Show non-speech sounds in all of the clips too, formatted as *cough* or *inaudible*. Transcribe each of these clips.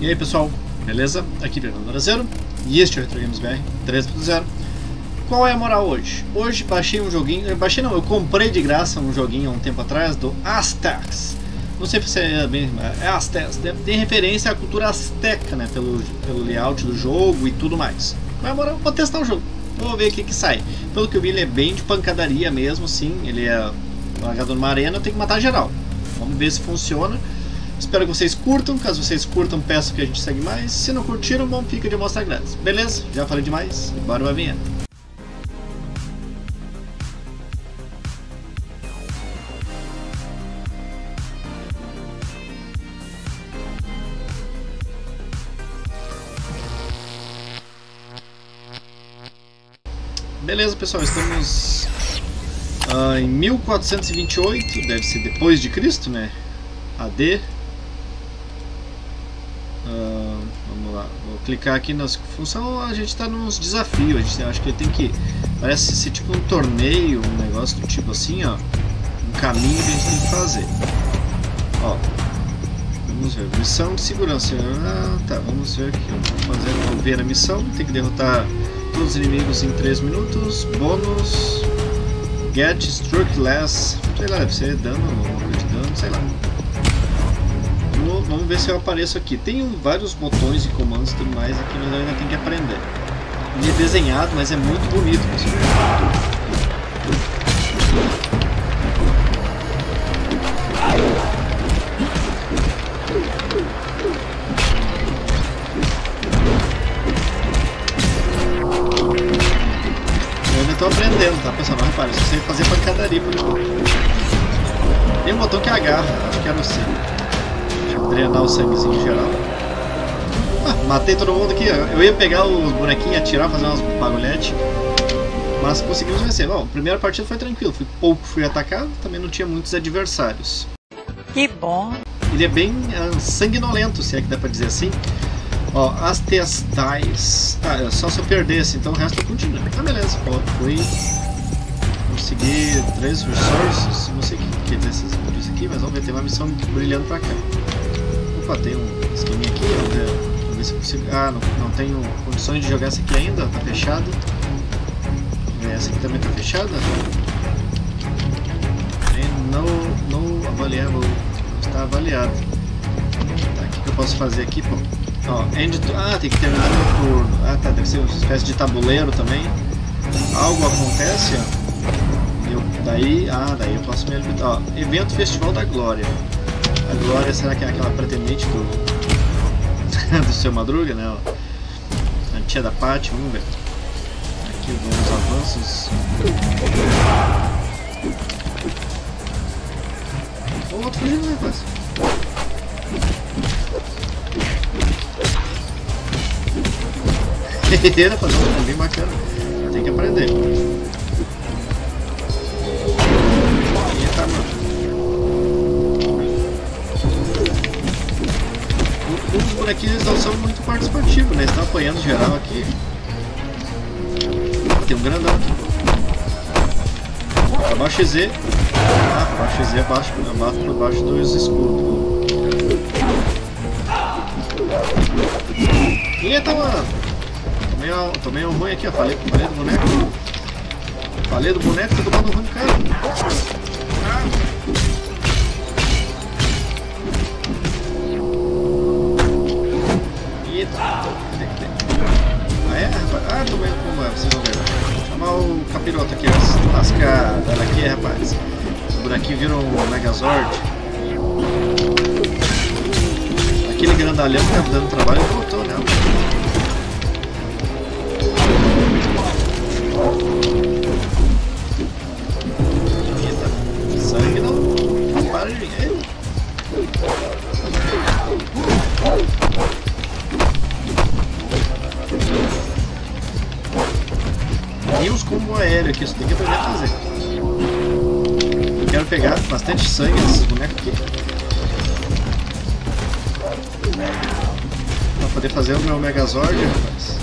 E aí pessoal, beleza? Aqui Fernando Brasileiro e este é o Retro Games BR 3.0 Qual é a moral hoje? Hoje baixei um joguinho, baixei não, eu comprei de graça um joguinho há um tempo atrás do Aztecs. Não sei se é bem, é Aztecs, tem referência à cultura azteca, né, pelo, pelo layout do jogo e tudo mais. Qual é a moral? Vou testar o jogo, vou ver o que que sai. Pelo que eu vi ele é bem de pancadaria mesmo, sim, ele é largado numa arena, tem que matar geral. Vamos ver se funciona Espero que vocês curtam. Caso vocês curtam, peço que a gente segue mais. Se não curtiram, bom, fica de mostrar grátis. Beleza? Já falei demais. Bora pra vinheta. Beleza, pessoal, estamos uh, em 1428, deve ser depois de Cristo, né? AD clicar aqui nas função, a gente está nos desafios, a gente acho que tem que, parece ser tipo um torneio, um negócio do tipo assim, ó, um caminho que a gente tem que fazer. Ó, vamos ver, missão de segurança, ah, tá, vamos ver aqui, vamos fazer, vamos ver a missão, tem que derrotar todos os inimigos em 3 minutos, bônus, get struck less, sei lá, deve ser dano, de dano, sei lá vamos ver se eu apareço aqui. Tem vários botões e comandos e tudo mais aqui, mas eu ainda tenho que aprender. Ele é desenhado, mas é muito bonito. Eu estou aprendendo, tá pessoal? Não repare, eu sei fazer pancadaria por enquanto. Tem um botão que agarra, acho que era o C drenar o sanguezinho geral. Ah, matei todo mundo aqui. Eu ia pegar os bonequinhos, atirar, fazer umas bagulhetes. Mas conseguimos vencer. Bom, a primeira partida foi tranquilo. Fui pouco fui atacado, também não tinha muitos adversários. Que bom. Ele é bem uh, sanguinolento, se é que dá pra dizer assim. Ó, as testais. Tá, é só se eu perdesse, então o resto eu continuo. Ah, beleza. Ó, fui. Consegui três resources. Não sei o que quer dizer esses aqui, mas vamos ver. Tem uma missão brilhando pra cá. Opa, tem um esqueminha aqui, vamos ver, vamos ver se eu consigo... Ah, não, não tenho condições de jogar essa aqui ainda, tá fechado. Essa aqui também tá fechada. não, não avaliável, não está avaliado. Tá, o que, eu posso fazer aqui, pô? Ó, end to... Ah, tem que terminar meu turno. Ah, tá, deve ser uma espécie de tabuleiro também. Algo acontece, ó. Eu, daí, ah, daí eu posso me. Ó, evento Festival da Glória. A Glória, será que é aquela pretendente do, *laughs* do seu Madruga, né? A tia da Paty, vamos ver. Aqui alguns avanços. O outro fugindo, né, rapaz? rapaz, é bem bacana. Tem que aprender. Os bonequinhos não são muito participativos, né? Eles estão apanhando geral aqui. Tem um grandão aqui. Abaixa Z. Ah, abaixa Z abaixo, abaixo por baixo dos escudos. Eita, mano! Tomei, tomei um ruim aqui, ó. Falei, falei do boneco. Falei do boneco, tô tomando ruim, cara. Ah, é, rapaz? Ah, tô vendo como é, vocês vão ver. Vou chamar o capiroto aqui, ó. Lascar. Olha aqui, rapaz. Os bonequinhos viram um Megazord. Aquele grandalhão que tá dando trabalho voltou, né? Eita, sangue não para de aéreos aqui, você tem que aprender a fazer. Eu quero pegar bastante sangue desses bonecos aqui. Pra poder fazer o meu Megazord, rapaz.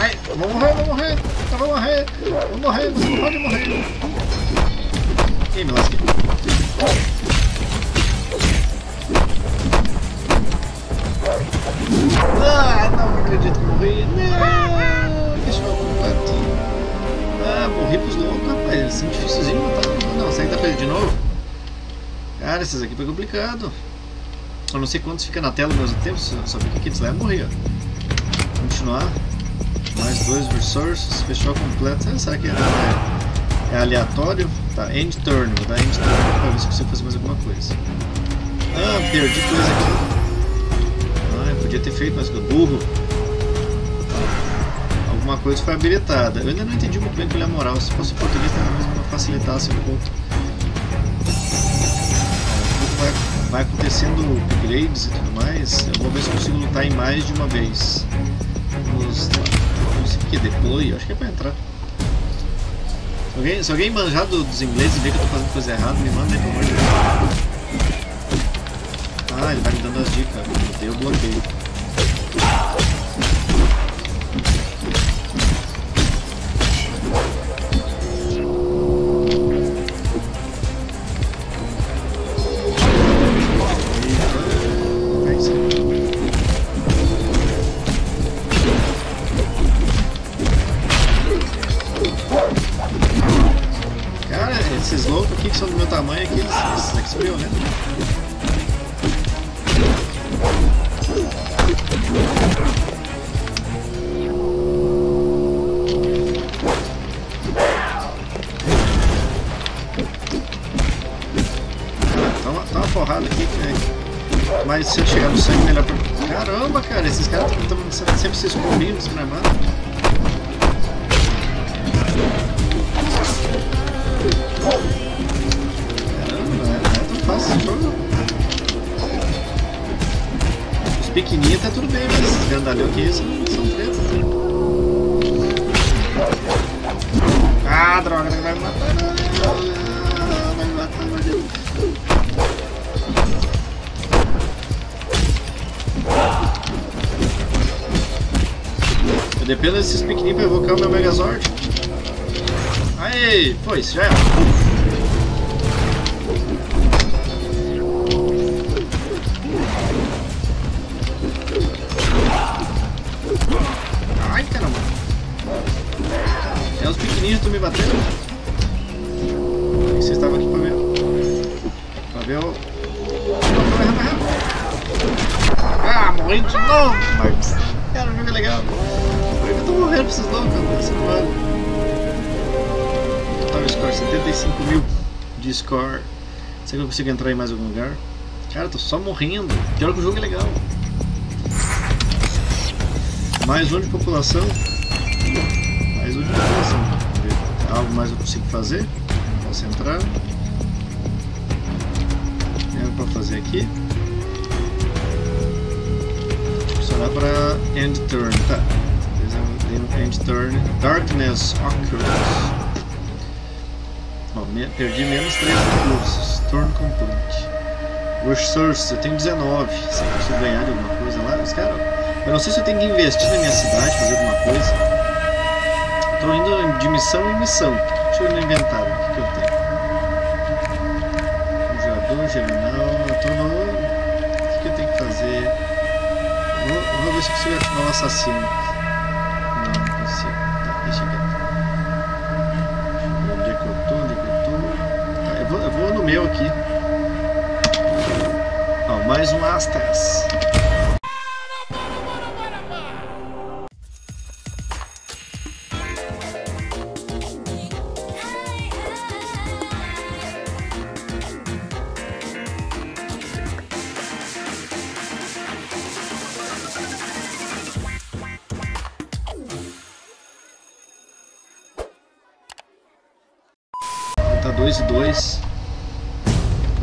Ai, vou morrer, vou morrer, eu vou morrer, vou morrer, você não pode morrer. Esses aqui foi complicado. Eu não sei quantos fica na tela ao mesmo tempo, só vi que eles levam morrer. Continuar. Mais dois resources, fechou completo. Ah, será que é, é, é, aleatório? Tá, end turn. Vou dar end turn pra ver se consigo fazer mais alguma coisa. Ah, perdi coisa aqui. Ah, eu podia ter feito, mas que burro. Alguma coisa foi habilitada. Eu ainda não entendi muito bem qual é a moral. Se fosse português, talvez facilitasse um pouco. Vai, acontecendo upgrades e tudo mais. Eu vou ver se consigo lutar em mais de uma vez. Não sei o que deploy, acho que é pra entrar. Se alguém, se alguém manjar do, dos ingleses e ver que eu tô fazendo coisa errada, me manda aí, pelo amor de Deus. Ah, ele vai me dando as dicas. Eu bloqueio. Cara, esses caras estão sempre se escondendo, desgramados. Caramba, não é, é tão fácil esse jogo. Os pequenininhos tá tudo bem, mas esses grandalhão aqui são, são treta. Ah, droga, ele vai me matar. Eu dependo desses pequenininhos pra evocar o meu Megazord. Aê! Pô, isso já é. Ai, caramba. É os pequenininhos que estão me batendo. Vocês estavam aqui pra ver. Pra ver o... Ah, morri de novo, Marcos. Cara, o jogo legal. Eu tô morrendo pra esses loucos, cara. Você não vale. Total score 75 mil de score. Será que eu consigo entrar em mais algum lugar? Cara, tô só morrendo. Pior que o jogo é legal. Mais um de população. Mais um de população. Algo mais eu consigo fazer? Posso entrar. Tem algo pra fazer aqui. Dá pra end turn, tá. Turn. Darkness occurs. Bom, me, perdi menos 3 recursos. Turn complete. Resources, eu tenho 19. Se eu consigo ganhar de alguma coisa lá, os caras. Eu não sei se eu tenho que investir na minha cidade, fazer alguma coisa. Estou indo de missão em missão. Deixa eu ir no inventário. O que, eu tenho? Jogador, germinal. Eu tô no. O que eu tenho que fazer? Vou, vou ver se eu consigo ativar o assassino. Mais um.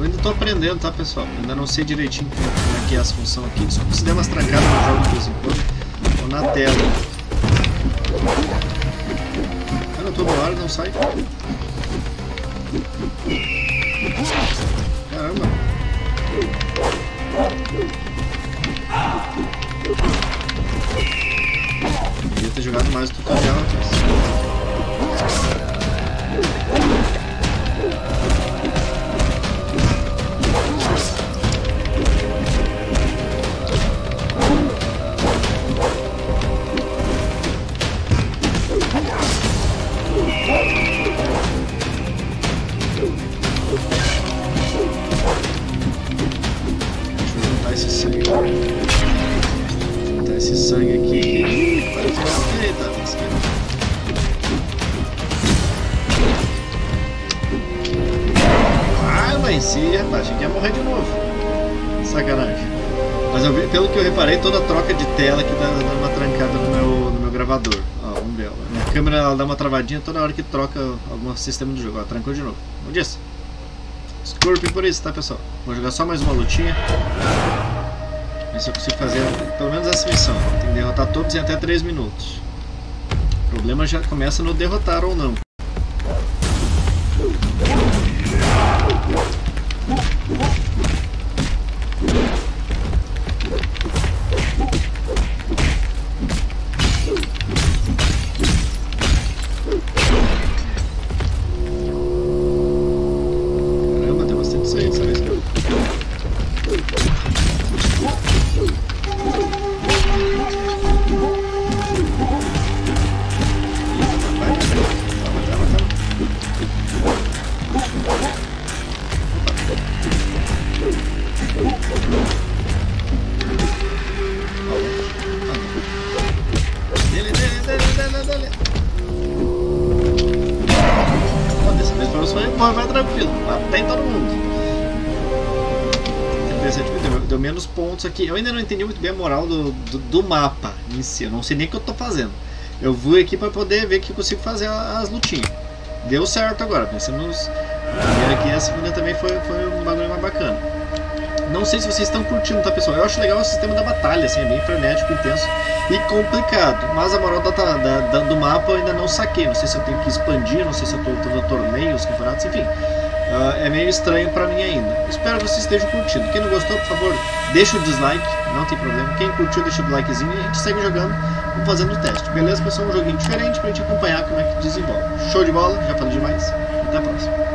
Ainda tô aprendendo, tá pessoal? Ainda não sei direitinho como é que é as funções aqui. Desculpa se der umas trancadas no jogo de vez em quando. Ou na tela. Cara, eu tô no ar, não sai. Caramba. Devia ter jogado mais o tutorial atrás. sangue. Tá esse sangue aqui. Parece uma Eita, mas... venci, rapaz, é, achei que ia morrer de novo. Sacanagem. Mas vi, pelo que eu reparei, toda a troca de tela aqui dá, dá uma trancada no meu, no meu gravador. Ó, vamos ver. A minha câmera ela dá uma travadinha toda hora que troca algum sistema do jogo. Ó, trancou de novo. Vamos disse. Scorpion por isso, tá pessoal? Vou jogar só mais uma lutinha. Se eu consigo fazer pelo menos essa missão. Tem que derrotar todos em até 3 minutos. O problema já começa no derrotar ou não. Eu ainda não entendi muito bem a moral do, do, do mapa em si. Eu não sei nem o que eu tô fazendo. Eu vou aqui para poder ver que consigo fazer as lutinhas. Deu certo agora. Pensamos. A primeira aqui e a segunda também foi, foi um bagulho mais bacana. Não sei se vocês estão curtindo, tá pessoal? Eu acho legal o sistema da batalha, assim, é bem frenético, intenso e complicado. Mas a moral da, da- da- do mapa eu ainda não saquei. Não sei se eu tenho que expandir, não sei se eu estou tendo torneios, campeonatos, enfim. Ah, é meio estranho pra mim ainda. Espero que vocês estejam curtindo. Quem não gostou, por favor, deixa o dislike, não tem problema. Quem curtiu, deixa o likezinho e a gente segue jogando, fazendo o teste. Beleza, pessoal? Um joguinho diferente pra gente acompanhar como é que desenvolve. Show de bola, já falei demais. Até a próxima.